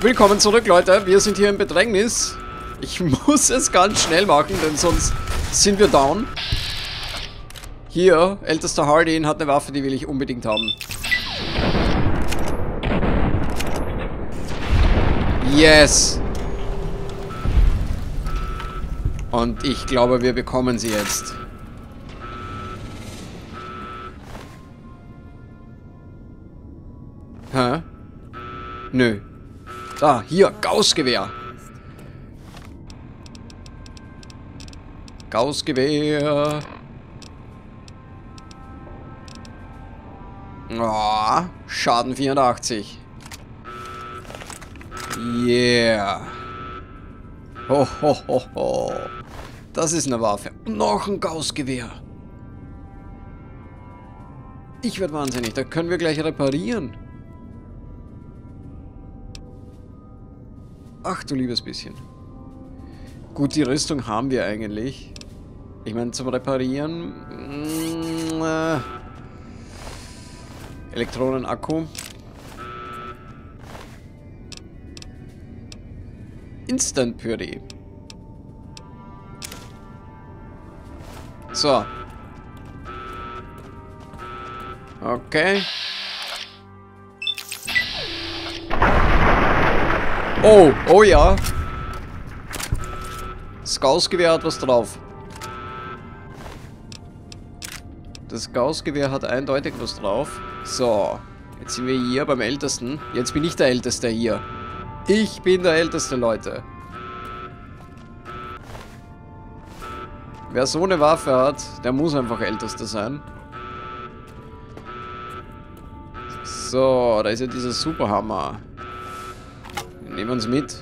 Willkommen zurück, Leute. Wir sind hier im Bedrängnis. Ich muss es ganz schnell machen, denn sonst sind wir down. Hier, ältester Hardin hat eine Waffe, die will ich unbedingt haben. Yes! Und ich glaube, wir bekommen sie jetzt. Hä? Nö. Da, hier, Gaussgewehr. Gaussgewehr. Oh, Schaden 84. Yeah. Ho, ho, ho, ho. Das ist eine Waffe. Und noch ein Gaussgewehr. Ich werde wahnsinnig. Da können wir gleich reparieren. Ach du liebes bisschen. Gut, die Rüstung haben wir eigentlich. Ich meine, zum Reparieren... Mm, äh, Elektronenakku. Instant Püree. So. Okay. Oh, oh ja. Das Gaussgewehr hat was drauf. Das Gaussgewehr hat eindeutig was drauf. So, jetzt sind wir hier beim Ältesten. Jetzt bin ich der Älteste hier. Ich bin der Älteste, Leute. Wer so eine Waffe hat, der muss einfach Ältester sein. So, da ist ja dieser Superhammer. Nehmen uns mit.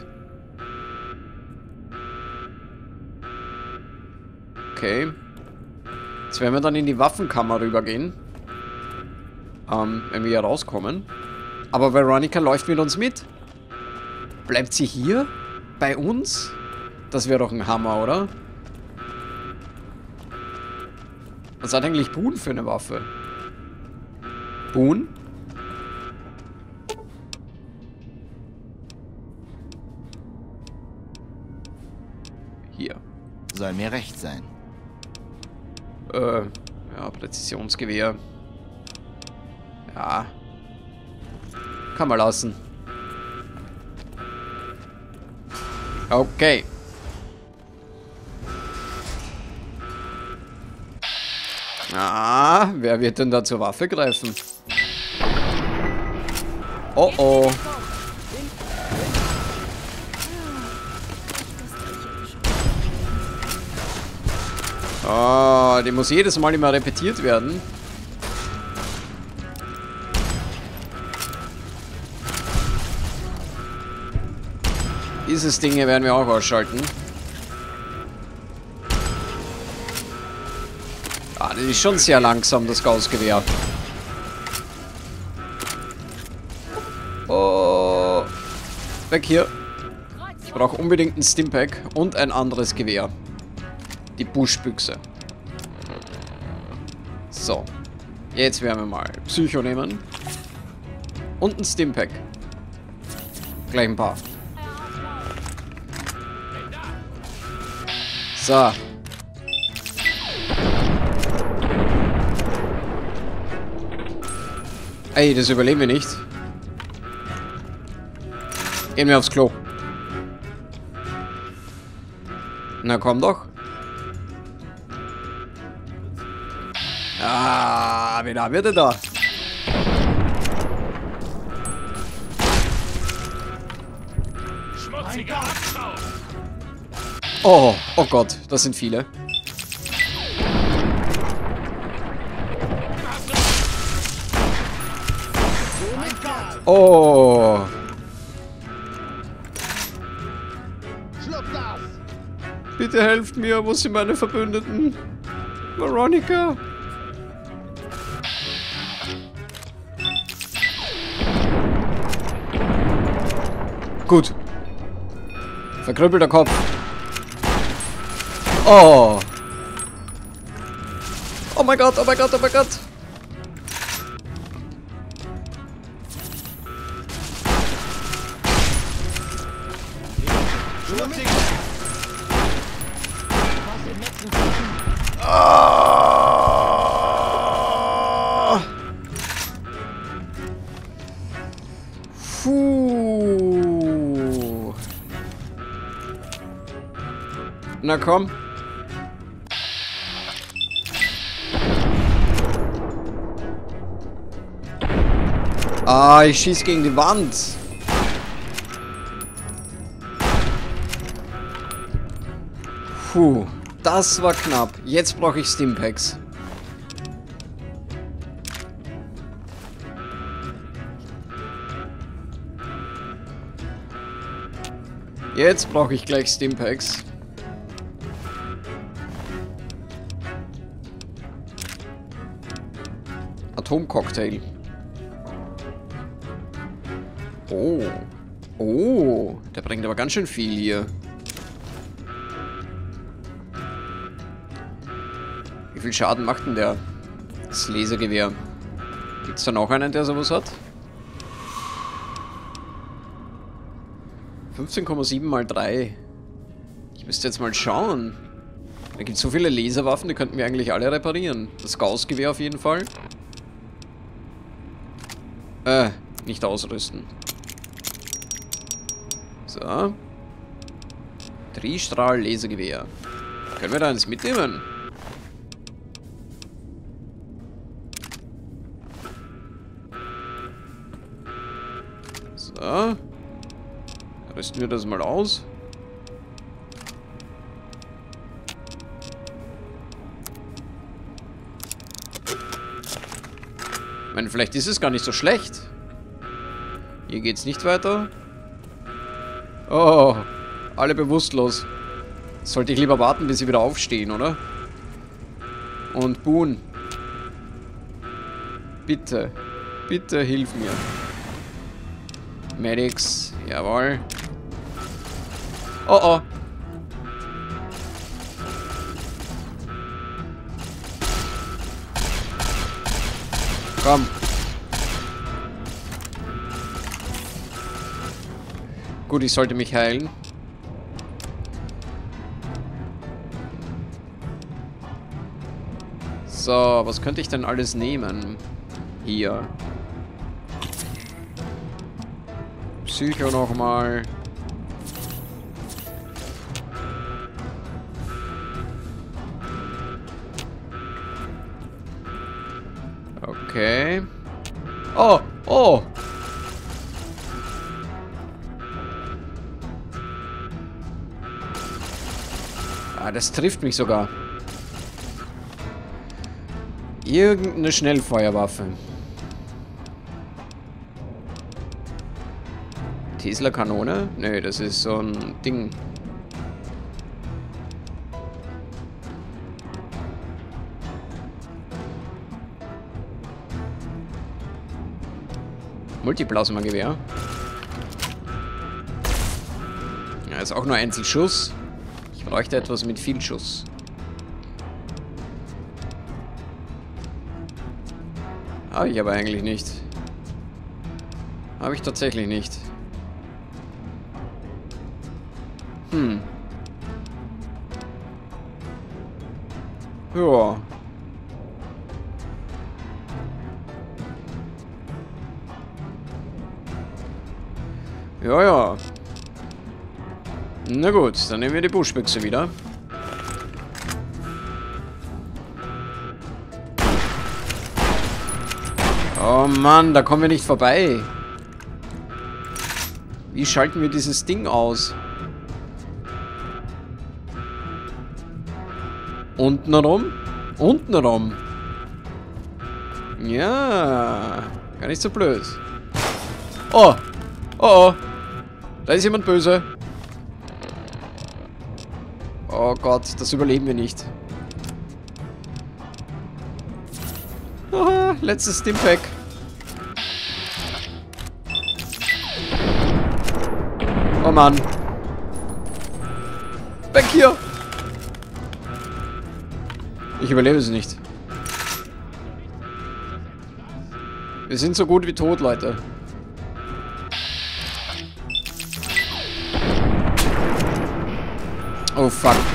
Okay. Jetzt werden wir dann in die Waffenkammer rübergehen. Ähm, wenn wir hier rauskommen. Aber Veronica läuft mit uns mit. Bleibt sie hier? Bei uns? Das wäre doch ein Hammer, oder? Was hat eigentlich Boon für eine Waffe? Boon? Soll mir recht sein. Äh, ja, Präzisionsgewehr. Ja. Kann man lassen. Okay. Ah, wer wird denn da zur Waffe greifen? Oh oh. Oh, die muss jedes Mal immer repetiert werden. Dieses Ding hier werden wir auch ausschalten. Ah, das ist schon sehr langsam, das Gaussgewehr. Oh. Weg hier. Ich brauche unbedingt ein Stimpack und ein anderes Gewehr. Die Buschbüchse. So. Jetzt werden wir mal Psycho nehmen. Und ein Stimpack. Gleich ein paar. So. Ey, das überleben wir nicht. Gehen wir aufs Klo. Na komm doch. Ah, wen haben wir denn da? Oh, oh Gott, das sind viele. Oh. Bitte helft mir, wo sind meine Verbündeten? Veronica. Gut. Verkrüppelter Kopf. Oh. Oh mein Gott, oh mein Gott, oh mein Gott. Na komm. Ah, ich schieß gegen die Wand. Puh, das war knapp. Jetzt brauche ich Stimpaks. Jetzt brauche ich gleich Stimpaks. Atomcocktail. Oh. Oh, der bringt aber ganz schön viel hier. Wie viel Schaden macht denn der? Das Lasergewehr. Gibt es da noch einen, der sowas hat? 15,7 mal 3. Ich müsste jetzt mal schauen. Da gibt es so viele Laserwaffen, die könnten wir eigentlich alle reparieren. Das Gaussgewehr auf jeden Fall. Äh, nicht ausrüsten. So. Tristrahl Lasergewehr. Können wir da eins mitnehmen? So. Rüsten wir das mal aus. Vielleicht ist es gar nicht so schlecht. Hier geht's nicht weiter. Oh, alle bewusstlos. Sollte ich lieber warten, bis sie wieder aufstehen, oder? Und Boon. Bitte. Bitte hilf mir. Medics. Jawohl. Oh oh. Komm. Gut, ich sollte mich heilen. So, was könnte ich denn alles nehmen? Hier. Psycho nochmal. Okay. Oh, das trifft mich sogar. Irgendeine Schnellfeuerwaffe. Tesla-Kanone? Nö, das ist so ein Ding. Multiplasma-Gewehr. Ja, ist auch nur Einzelschuss. Bräuchte etwas mit viel Schuss. Habe ich aber eigentlich nicht. Habe ich tatsächlich nicht. Na gut, dann nehmen wir die Buschbüchse wieder. Oh Mann, da kommen wir nicht vorbei. Wie schalten wir dieses Ding aus? Unten rum? Unten rum. Ja, gar nicht so blöd. Oh, oh, oh. Da ist jemand böse. Oh Gott, das überleben wir nicht. Aha, letztes Stimpack. Oh Mann. Weg hier! Ich überlebe es nicht. Wir sind so gut wie tot, Leute. Oh, fuck.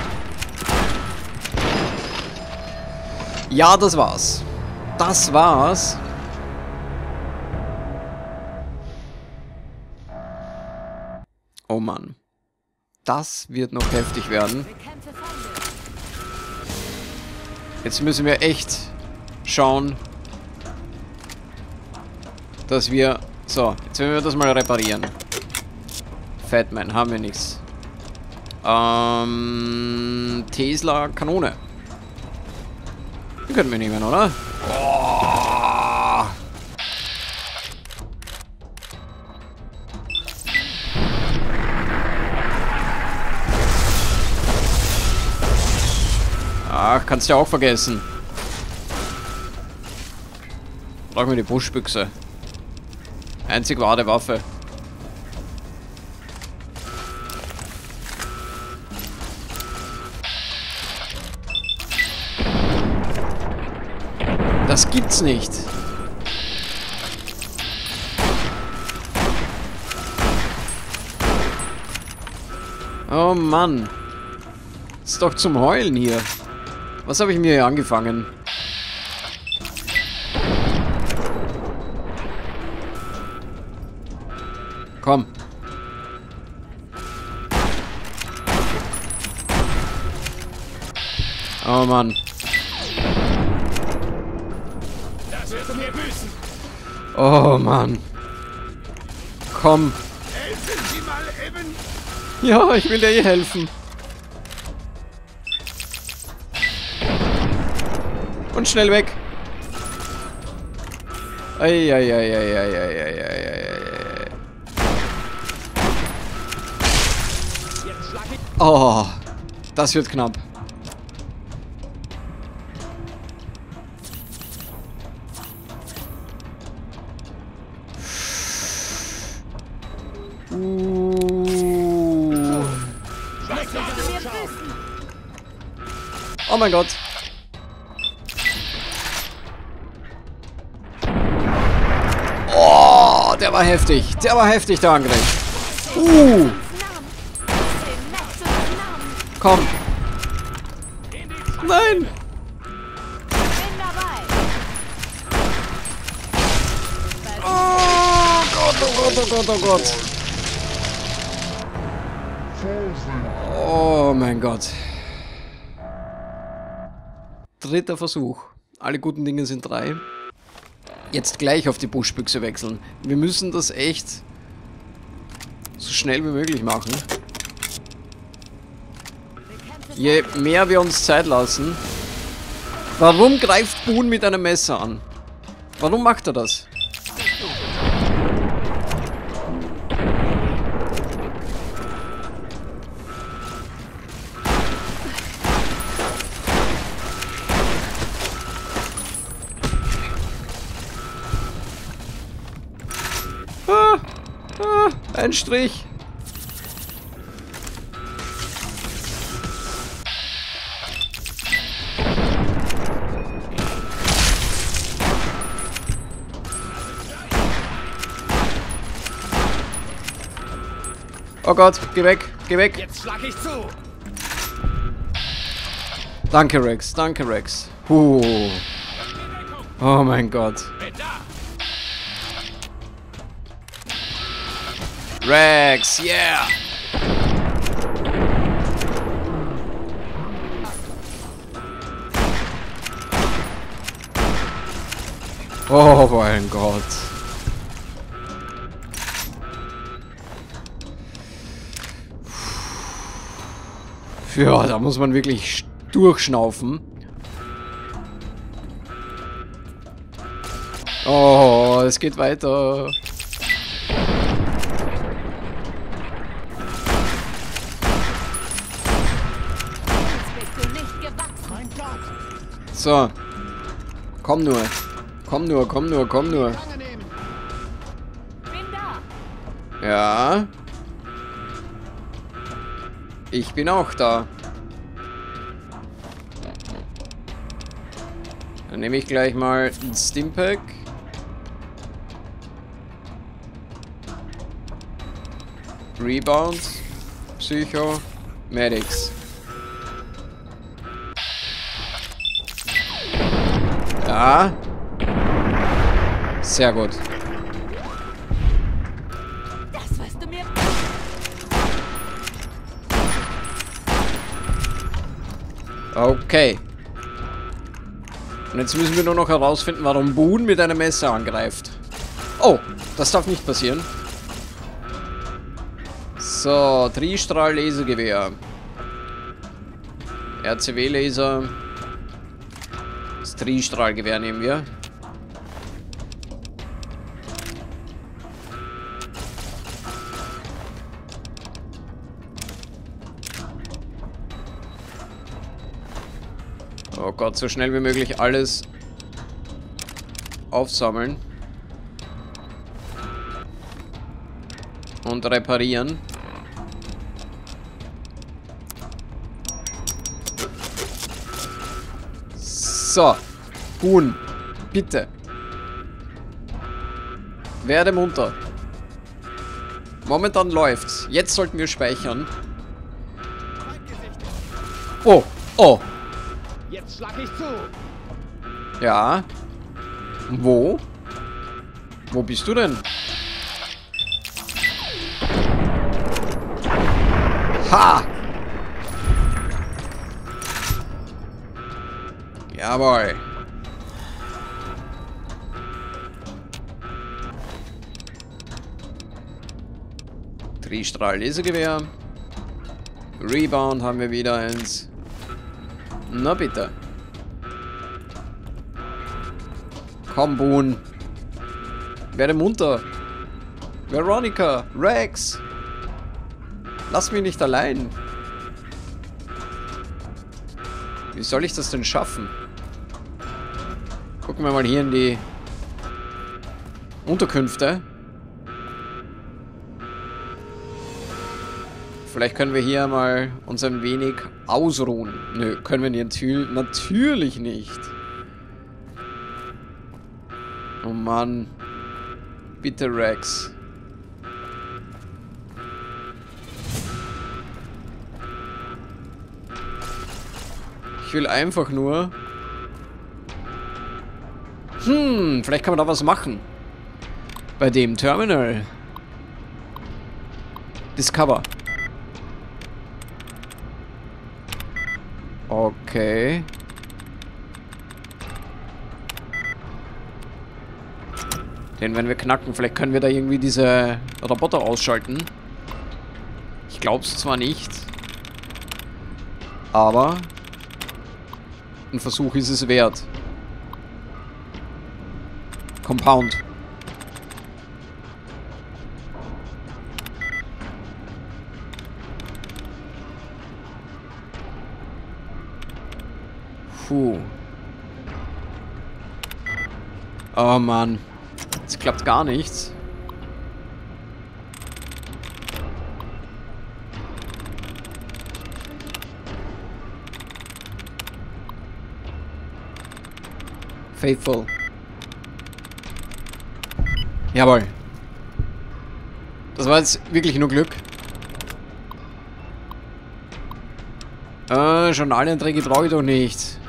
Ja, das war's. Das war's. Oh Mann. Das wird noch heftig werden. Jetzt müssen wir echt schauen, dass wir... So, jetzt werden wir das mal reparieren. Fatman, haben wir nichts. Ähm, Tesla Kanone. Die könnten wir nehmen, oder? Oh. Ach, kannst du ja auch vergessen. Brauchen wir die Buschbüchse. Einzig wahre Waffe. Gibt's nicht. Oh Mann. Ist doch zum Heulen hier. Was habe ich mir hier angefangen? Komm. Oh Mann. Oh Mann. Komm. Helfen Sie mal eben. Ja, ich will dir eh helfen. Und schnell weg. Oh, das wird knapp. Oh mein Gott. Oh, der war heftig. Der war heftig, der Angriff. Uh. Komm. Nein. Oh Gott, oh Gott, oh Gott, oh Gott. Oh mein Gott. Dritter Versuch. Alle guten Dinge sind drei. Jetzt gleich auf die Buschbüchse wechseln. Wir müssen das echt so schnell wie möglich machen. Je mehr wir uns Zeit lassen. Warum greift Boone mit einem Messer an? Warum macht er das? Ah, ah, ein Strich. Oh Gott, geh weg, geh weg. Jetzt schlag ich zu. Danke, Rex, danke, Rex. Puh. Oh mein Gott. Rex, yeah! Oh mein Gott. Ja, da muss man wirklich durchschnaufen. Oh, es geht weiter. Mein Gott. So. Komm nur. Komm nur, komm nur, komm nur. Ja. Ich bin auch da. Dann nehme ich gleich mal ein Stimpack. Rebound. Psycho. Medics. Ja. Sehr gut. Das, was du mir... Okay. Und jetzt müssen wir nur noch herausfinden, warum Boone mit einem Messer angreift. Oh, das darf nicht passieren. So, Tristrahl-Lasergewehr. RCW-Laser. Tristrahlgewehr nehmen wir. Oh Gott, so schnell wie möglich alles aufsammeln. Und reparieren. So. Huhn. Bitte. Werde munter. Momentan läuft's. Jetzt sollten wir speichern. Oh. Oh. Jetzt schlag ich zu. Ja. Wo? Wo bist du denn? Ha! Jawohl. Tristrahl Lasergewehr. Rebound haben wir wieder eins. Na bitte. Komm, Boone. Werde munter. Veronica, Rex. Lass mich nicht allein. Wie soll ich das denn schaffen? Gucken wir mal hier in die Unterkünfte. Vielleicht können wir hier mal uns ein wenig ausruhen. Nö, können wir natür natürlich nicht. Oh Mann. Bitte, Rex. Ich will einfach nur... Hm, vielleicht kann man da was machen. Bei dem Terminal. Discover. Okay. Den werden wir knacken. Vielleicht können wir da irgendwie diese Roboter ausschalten. Ich glaube es zwar nicht. Aber ein Versuch ist es wert. Compound. Puh. Oh Mann. Es klappt gar nichts. Faithful. Jawohl. Das war jetzt wirklich nur Glück. Äh, Journalenträge brauche ich doch nicht.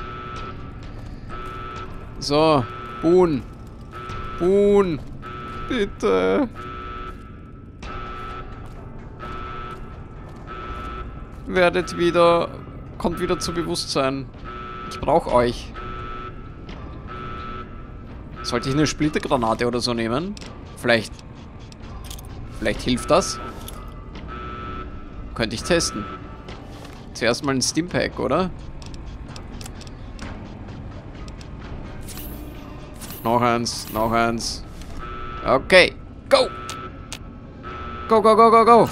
So, Boon. Boon. Bitte. Werdet wieder... Kommt wieder zu Bewusstsein. Ich brauche euch. Sollte ich eine Splittergranate oder so nehmen? Vielleicht... Vielleicht hilft das? Könnte ich testen. Zuerst mal ein Stimpack, oder? Noch eins, noch eins. Okay, go! Go, go, go, go, go!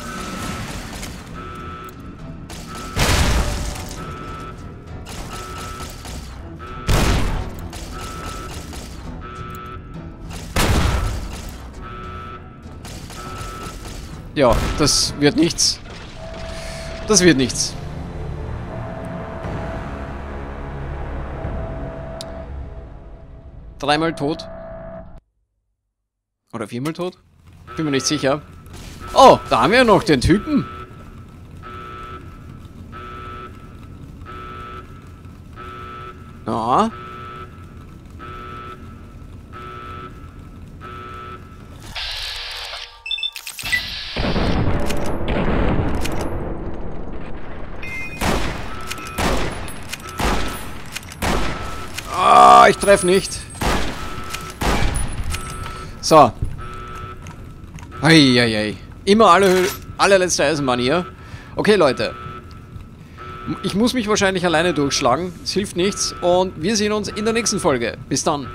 Ja, das wird nichts. Das wird nichts. dreimal tot. Oder viermal tot? Bin mir nicht sicher. Oh, da haben wir noch den Typen. Ja. Ah, ich treffe nicht. So. Eieiei. Immer alle, allerletzte Eisenbahn hier. Okay, Leute. Ich muss mich wahrscheinlich alleine durchschlagen. Es hilft nichts. Und wir sehen uns in der nächsten Folge. Bis dann.